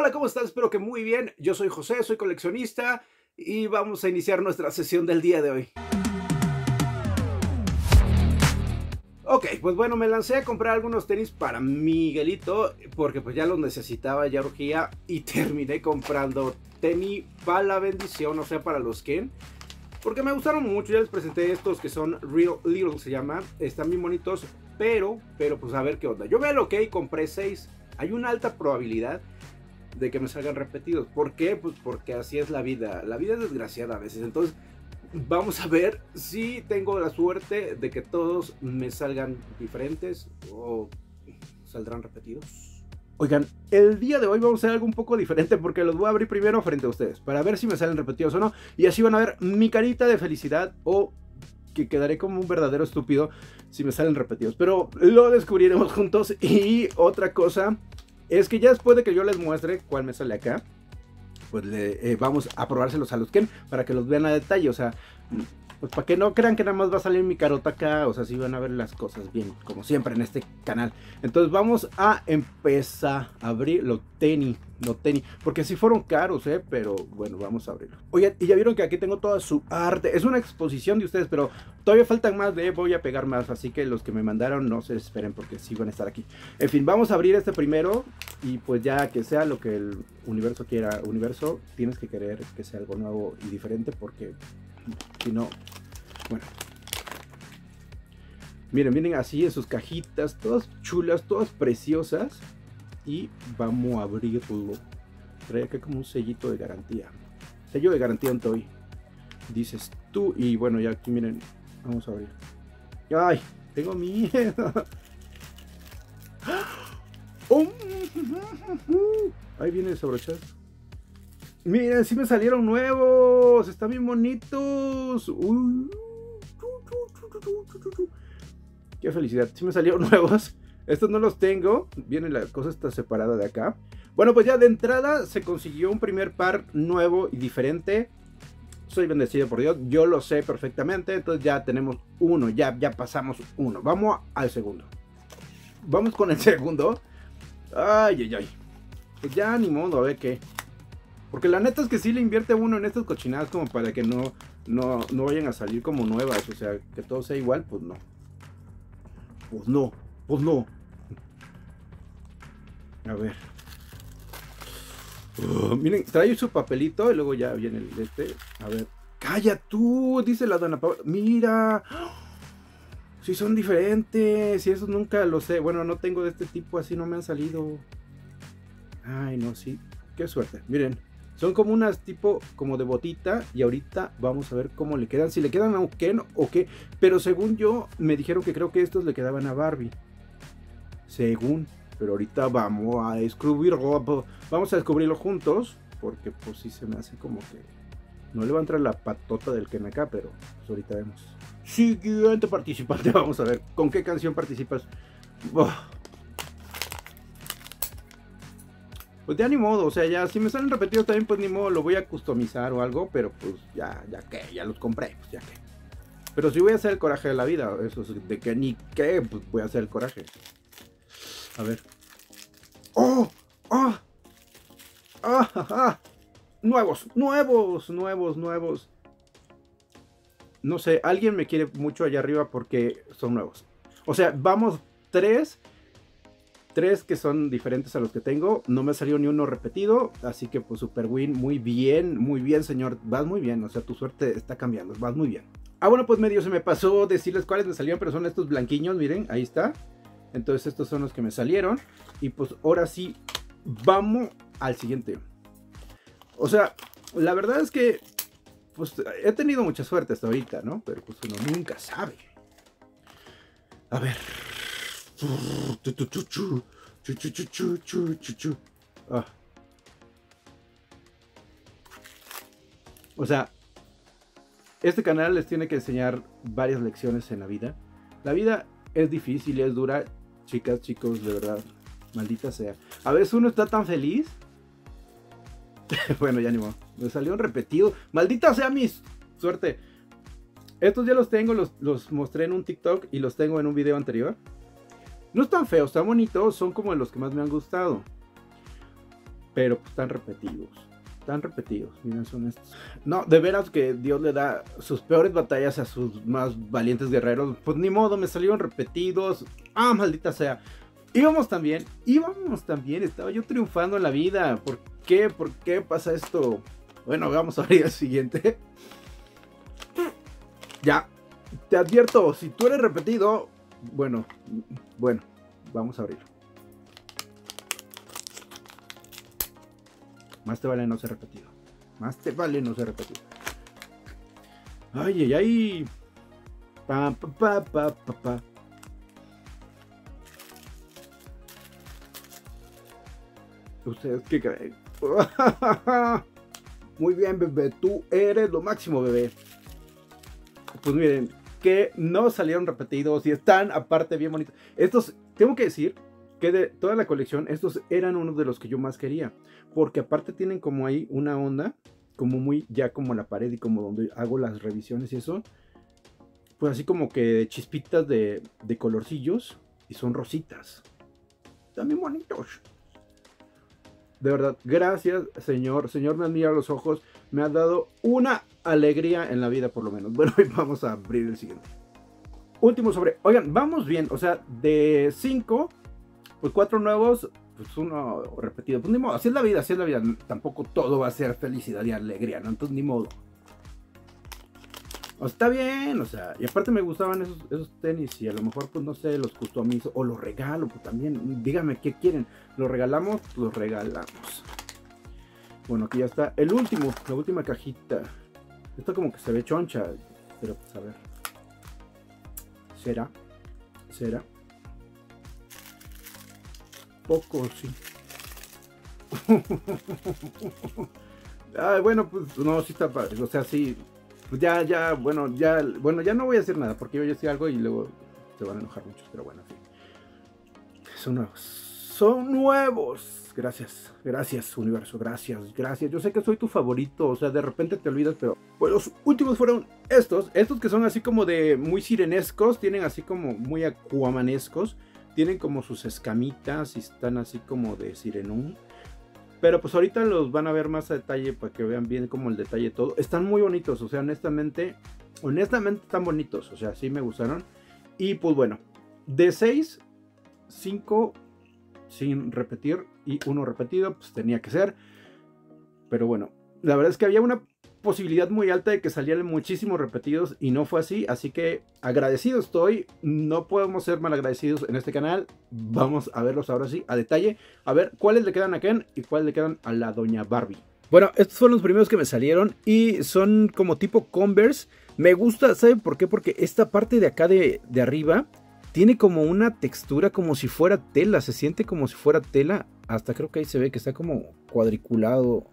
Hola, ¿cómo estás? Espero que muy bien. Yo soy José, soy coleccionista y vamos a iniciar nuestra sesión del día de hoy. Ok, pues bueno, me lancé a comprar algunos tenis para Miguelito porque pues ya los necesitaba, ya urgía y terminé comprando tenis para la bendición, o sea, para los Ken. Porque me gustaron mucho, ya les presenté estos que son Real Little, se llama. Están bien bonitos, pero, pero pues a ver qué onda. Yo veo lo que compré 6. Hay una alta probabilidad de que me salgan repetidos. ¿Por qué? Pues porque así es la vida. La vida es desgraciada a veces. Entonces, vamos a ver si tengo la suerte de que todos me salgan diferentes o saldrán repetidos. Oigan, el día de hoy vamos a hacer algo un poco diferente porque los voy a abrir primero frente a ustedes para ver si me salen repetidos o no. Y así van a ver mi carita de felicidad o que quedaré como un verdadero estúpido si me salen repetidos. Pero lo descubriremos juntos. Y otra cosa es que ya después de que yo les muestre cuál me sale acá, pues le, eh, vamos a probárselos a los Ken para que los vean a detalle. O sea, pues para que no crean que nada más va a salir mi carota acá, o sea, sí van a ver las cosas bien, como siempre en este canal. Entonces vamos a empezar a abrir los tenis, los tenis, porque sí fueron caros, ¿eh? Pero bueno, vamos a abrirlo. Oye, y ya vieron que aquí tengo toda su arte, es una exposición de ustedes, pero todavía faltan más de, voy a pegar más, así que los que me mandaron no se esperen porque sí van a estar aquí. En fin, vamos a abrir este primero y pues ya que sea lo que el universo quiera, universo, tienes que querer que sea algo nuevo y diferente porque si no, bueno. Miren, vienen así en sus cajitas, todas chulas, todas preciosas. Y vamos a abrirlo. Trae acá como un sellito de garantía. Sello de garantía en Toy. Dices tú. Y bueno, ya aquí miren. Vamos a abrir. ¡Ay! Tengo miedo. ¡Oh! Ahí viene desabrochado. Miren, sí me salieron nuevos. Están bien bonitos. Qué felicidad. Sí me salieron nuevos. Estos no los tengo. Viene la cosa está separada de acá. Bueno, pues ya de entrada se consiguió un primer par nuevo y diferente. Soy bendecido por Dios. Yo lo sé perfectamente. Entonces ya tenemos uno. Ya, ya pasamos uno. Vamos al segundo. Vamos con el segundo. Ay, ay, ay. Ya ni modo, a ver qué. Porque la neta es que sí le invierte uno en estas cochinadas como para que no, no, no vayan a salir como nuevas. O sea, que todo sea igual, pues no. Pues no, pues no. A ver. Oh, miren, trae su papelito y luego ya viene el este. A ver. ¡Calla tú! Dice la dona Paula. ¡Mira! Si son diferentes. Si eso nunca lo sé. Bueno, no tengo de este tipo, así no me han salido. Ay, no, sí. Qué suerte. Miren. Son como unas tipo como de botita y ahorita vamos a ver cómo le quedan. Si le quedan a Ken o qué. Pero según yo me dijeron que creo que estos le quedaban a Barbie. Según. Pero ahorita vamos a descubrirlo. Vamos a descubrirlo juntos. Porque pues sí se me hace como que... No le va a entrar la patota del Ken acá, pero pues ahorita vemos. Siguiente participante. Vamos a ver con qué canción participas. Pues ya ni modo, o sea, ya si me salen repetidos también, pues ni modo, lo voy a customizar o algo, pero pues ya, ya que, ya los compré, pues ya que. Pero si voy a hacer el coraje de la vida, eso es de que ni qué, pues voy a hacer el coraje. A ver. ¡Oh! ¡Ah! ¡Ah! ¡Ah! Nuevos, nuevos, nuevos, nuevos. No sé, alguien me quiere mucho allá arriba porque son nuevos. O sea, vamos tres tres que son diferentes a los que tengo. No me salió ni uno repetido. Así que pues Super Win, muy bien, muy bien, señor. Vas muy bien. O sea, tu suerte está cambiando. Vas muy bien. Ah, bueno, pues medio se me pasó decirles cuáles me salieron, pero son estos blanquiños, miren, ahí está. Entonces estos son los que me salieron. Y pues ahora sí, vamos al siguiente. O sea, la verdad es que pues he tenido mucha suerte hasta ahorita, ¿no? Pero pues uno nunca sabe. A ver, o sea, este canal les tiene que enseñar varias lecciones en la vida. La vida es difícil, es dura, chicas, chicos, de verdad, maldita sea. A veces uno está tan feliz. bueno, ya ni. Me salió un. Maldita sea mi suerte. Estos ya los tengo, los mostré en un TikTok y los tengo en un video anterior. No están feos, están bonitos, son como de los que más me han gustado. pero pues, están repetidos. Están repetidos, miren, son estos. No, de veras que Dios le da sus peores batallas a sus más valientes guerreros. Pues ni modo, me salieron repetidos. Ah, maldita sea. Íbamos también, íbamos también, estaba yo triunfando en la vida. ¿Por qué? ¿Por qué pasa esto? Bueno, vamos a abrir el siguiente. Ya, te advierto, si tú eres repetido, bueno, bueno, vamos a abrirlo. Más te vale no ser repetido. Más te vale no ser repetido. Ay, ay, ay. Pa, pa, pa, pa, pa. ¿Ustedes qué creen? Muy bien, bebé. Tú eres lo máximo, bebé. Pues miren, que no salieron repetidos y están aparte bien bonitos. Estos, tengo que decir que de toda la colección, estos eran uno de los que yo más quería. Porque aparte tienen como ahí una onda, como muy ya como la pared y como donde hago las revisiones y eso. Pues así como que chispitas de, de colorcillos y son rositas. También bonitos. De verdad, gracias, Señor. Señor, me admira los ojos. Me ha dado una alegría en la vida, por lo menos. Bueno, vamos a abrir el siguiente. Último sobre. Oigan, vamos bien. O sea, de cinco, pues cuatro nuevos, pues uno repetido. Pues ni modo, así es la vida, así es la vida. Tampoco todo va a ser felicidad y alegría, ¿no? Entonces, ni modo. O está bien, o sea, y aparte me gustaban esos, esos tenis y a lo mejor, pues no sé, los customizo o los regalo, pues también, díganme qué quieren. ¿Los regalamos? Los regalamos. Bueno, aquí ya está el último, la última cajita. Esto como que se ve choncha, pero pues a ver. ¿Será? ¿Será? Poco, sí. Bueno, pues no, sí está padre. O sea, sí, pues ya, ya, bueno, ya, bueno, ya no voy a decir nada porque yo ya sé algo y luego se van a enojar muchos, pero bueno, sí. Son nuevos. Son nuevos. Gracias, gracias, universo, gracias, gracias. Yo sé que soy tu favorito, o sea, de repente te olvidas, pero pues los últimos fueron estos, estos que son así como de muy sirenescos, tienen así como muy acuamanescos, tienen como sus escamitas y están así como de sirenón. Pero pues ahorita los van a ver más a detalle para que vean bien como el detalle todo. Están muy bonitos, o sea, honestamente, honestamente están bonitos, o sea, sí me gustaron. Y pues bueno, de 6, 5 sin repetir y uno repetido, pues tenía que ser. Pero bueno, la verdad es que había una posibilidad muy alta de que salieran muchísimos repetidos y no fue así, así que agradecido estoy, no podemos ser mal agradecidos en este canal, vamos a verlos ahora sí a detalle, a ver cuáles le quedan a Ken y cuáles le quedan a la doña Barbie. Bueno, estos fueron los primeros que me salieron y son como tipo Converse, me gusta, ¿saben por qué? Porque esta parte de acá de, de arriba tiene como una textura como si fuera tela, se siente como si fuera tela, hasta creo que ahí se ve que está como cuadriculado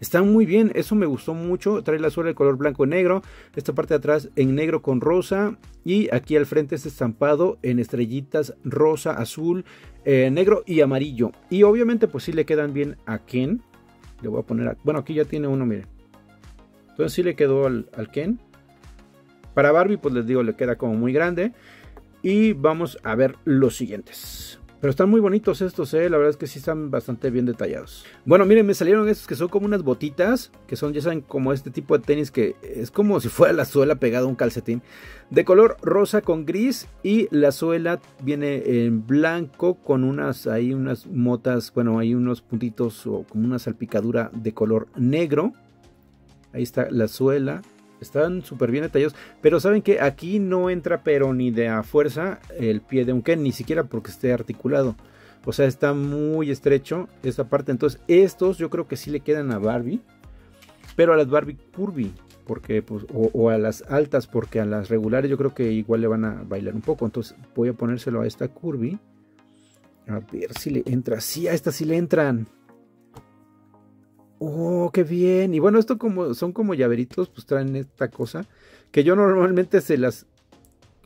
están muy bien, eso me gustó mucho. Trae la suela de color blanco y negro. Esta parte de atrás en negro con rosa. Y aquí al frente este estampado en estrellitas rosa, azul, eh, negro y amarillo. Y obviamente pues sí le quedan bien a Ken. Le voy a poner, bueno aquí ya tiene uno, miren. Entonces sí le quedó al, al Ken. Para Barbie pues les digo le queda como muy grande. Y vamos a ver los siguientes. Pero están muy bonitos estos, ¿eh? La verdad es que sí están bastante bien detallados. Bueno, miren, me salieron estos que son como unas botitas. Que son, ya saben, como este tipo de tenis que es como si fuera la suela pegada a un calcetín. De color rosa con gris. Y la suela viene en blanco con unas, ahí unas motas, bueno, hay unos puntitos o como una salpicadura de color negro. Ahí está la suela. Están súper bien detallados. Pero saben que aquí no entra pero ni de a fuerza el pie de un Ken. Ni siquiera porque esté articulado. O sea, está muy estrecho esta parte. Entonces estos yo creo que sí le quedan a Barbie. Pero a las Barbie curvy. Porque, pues, o, o, a las altas. Porque a las regulares yo creo que igual le van a bailar un poco. Entonces voy a ponérselo a esta curvy. A ver si le entra. Sí, a esta sí le entran. Oh, qué bien. Y bueno, esto como son como llaveritos, pues traen esta cosa que yo normalmente se las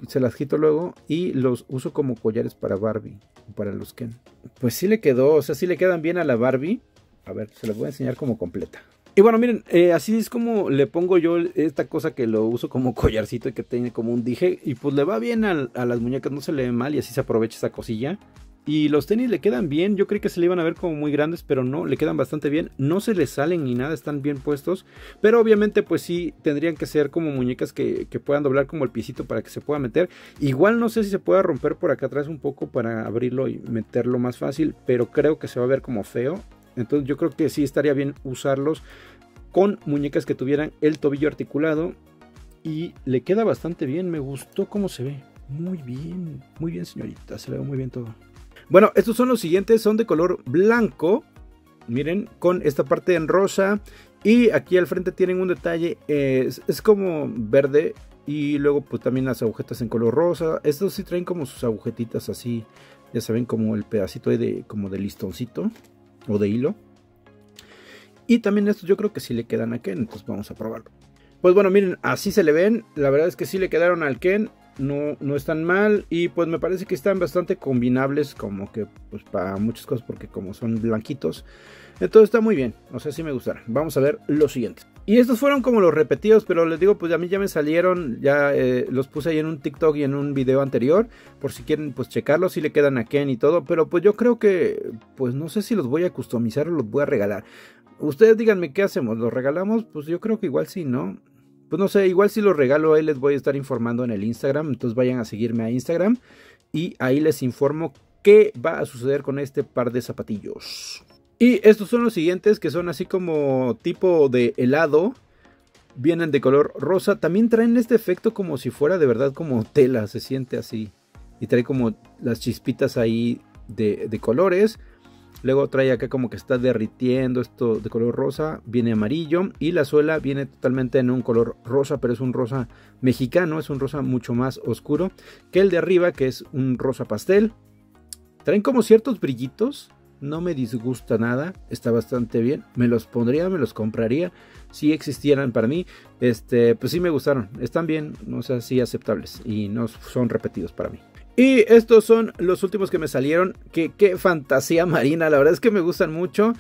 se las quito luego y los uso como collares para Barbie, para los Ken. Pues sí le quedó, o sea, sí le quedan bien a la Barbie. A ver, se las voy a enseñar como completa. Y bueno, miren, eh, así es como le pongo yo esta cosa que lo uso como collarcito y que tiene como un dije. Y pues le va bien a, a las muñecas, no se le ve mal y así se aprovecha esa cosilla. Y los tenis le quedan bien. Yo creí que se le iban a ver como muy grandes, pero no, le quedan bastante bien. No se les salen ni nada, están bien puestos. Pero obviamente, pues sí, tendrían que ser como muñecas que, puedan doblar como el piecito para que se pueda meter. Igual no sé si se pueda romper por acá atrás un poco para abrirlo y meterlo más fácil. Pero creo que se va a ver como feo. Entonces yo creo que sí estaría bien usarlos con muñecas que tuvieran el tobillo articulado. Y le queda bastante bien, me gustó cómo se ve. Muy bien, muy bien señorita, se le ve muy bien todo. Bueno, estos son los siguientes, son de color blanco. Miren, con esta parte en rosa. Y aquí al frente tienen un detalle, es, como verde. Y luego pues también las agujetas en color rosa. Estos sí traen como sus agujetitas así. Ya saben, como el pedacito de, como de listoncito o de hilo. Y también estos yo creo que sí le quedan a Ken, entonces vamos a probarlo. Pues bueno, miren, así se le ven. La verdad es que sí le quedaron al Ken no, no están mal y pues me parece que están bastante combinables como que pues para muchas cosas porque como son blanquitos. Entonces está muy bien, o sea, sí me gustaron. Vamos a ver lo siguiente. Y estos fueron como los repetidos, pero les digo, pues a mí ya me salieron, ya eh, los puse ahí en un TikTok y en un video anterior, por si quieren pues checarlos, si le quedan a Ken y todo, pero pues yo creo que, pues no sé si los voy a customizar o los voy a regalar. Ustedes díganme qué hacemos, ¿los regalamos? Pues yo creo que igual sí, ¿no? Pues no sé, igual si los regalo ahí les voy a estar informando en el Instagram, entonces vayan a seguirme a Instagram y ahí les informo qué va a suceder con este par de zapatillos. Y estos son los siguientes que son así como tipo de helado, vienen de color rosa, también traen este efecto como si fuera de verdad como tela, se siente así y trae como las chispitas ahí de, de colores. Luego trae acá como que está derritiendo esto de color rosa. Viene amarillo. Y la suela viene totalmente en un color rosa. Pero es un rosa mexicano. Es un rosa mucho más oscuro que el de arriba. Que es un rosa pastel. Traen como ciertos brillitos. No me disgusta nada. Está bastante bien. Me los pondría, me los compraría. Si existieran para mí. Este, pues sí me gustaron. Están bien. No sé, sí aceptables. Y no son repetidos para mí. Y estos son los últimos que me salieron. Que qué fantasía marina. La verdad es que me gustan mucho.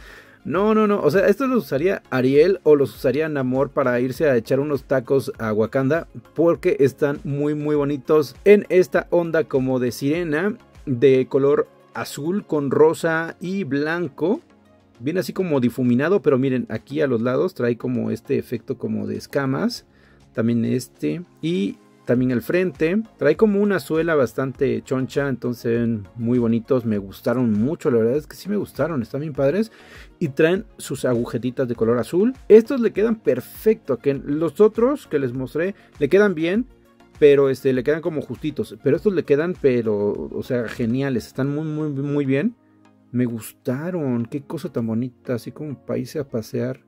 No, no, no. O sea, estos los usaría Ariel o los usaría Namor para irse a echar unos tacos a Wakanda. Porque están muy, muy bonitos. En esta onda como de sirena. De color azul con rosa y blanco. Viene así como difuminado. Pero miren, aquí a los lados trae como este efecto como de escamas. También este. Y también el frente. Trae como una suela bastante choncha, entonces muy bonitos. Me gustaron mucho, la verdad es que sí me gustaron, están bien padres. Y traen sus agujetitas de color azul. Estos le quedan perfecto. Que los otros que les mostré le quedan bien, pero este, le quedan como justitos. Pero estos le quedan, pero, o sea, geniales. Están muy, muy, muy bien. Me gustaron. Qué cosa tan bonita. Así como irse a pasear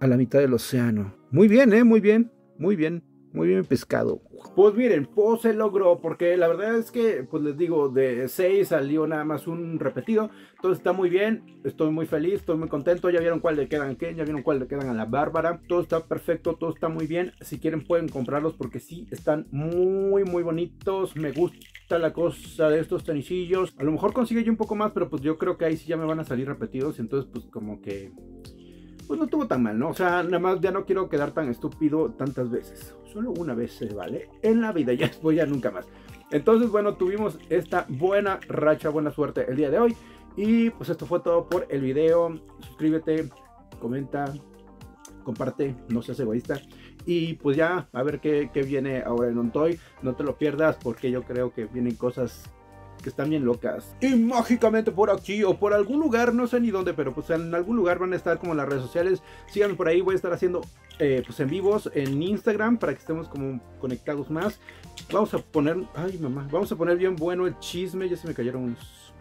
a la mitad del océano. Muy bien, eh, muy bien, muy bien. Muy bien pescado. Pues miren, pues se logró, porque la verdad es que, pues les digo, de 6 salió nada más un repetido. Todo está muy bien, estoy muy feliz, estoy muy contento. Ya vieron cuál le quedan a Ken, ya vieron cuál le quedan a la Bárbara. Todo está perfecto, todo está muy bien. Si quieren pueden comprarlos porque sí, están muy, muy bonitos. Me gusta la cosa de estos tenisillos. A lo mejor consigue yo un poco más, pero pues yo creo que ahí sí ya me van a salir repetidos. Entonces, pues como que pues no estuvo tan mal, ¿no? O sea, nada más ya no quiero quedar tan estúpido tantas veces. Solo una vez se vale en la vida, ya después ya nunca más. Entonces, bueno, tuvimos esta buena racha, buena suerte el día de hoy. Y pues esto fue todo por el video. Suscríbete, comenta, comparte, no seas egoísta. Y pues ya, a ver qué, qué viene ahora en Ontoy. No te lo pierdas porque yo creo que vienen cosas que están bien locas. Y mágicamente por aquí o por algún lugar, no sé ni dónde, pero pues en algún lugar van a estar como las redes sociales. Síganme por ahí, voy a estar haciendo eh, pues en vivos en Instagram para que estemos como conectados más. Vamos a poner, ay mamá, vamos a poner bien bueno el chisme, ya se me cayeron unos...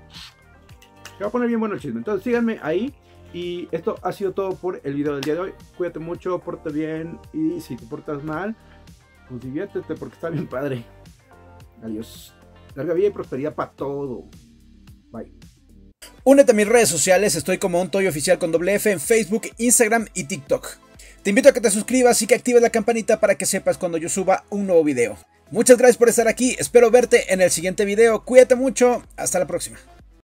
Se va a poner bien bueno el chisme, entonces síganme ahí. Y esto ha sido todo por el video del día de hoy. Cuídate mucho, porte bien y si te portas mal, pues diviértete porque está bien padre. Adiós. Larga vida y prosperidad para todo. Bye. Únete a mis redes sociales, estoy como un Toy Oficial con doble F en Facebook, Instagram y TikTok. Te invito a que te suscribas y que actives la campanita para que sepas cuando yo suba un nuevo video. Muchas gracias por estar aquí, espero verte en el siguiente video, cuídate mucho, hasta la próxima.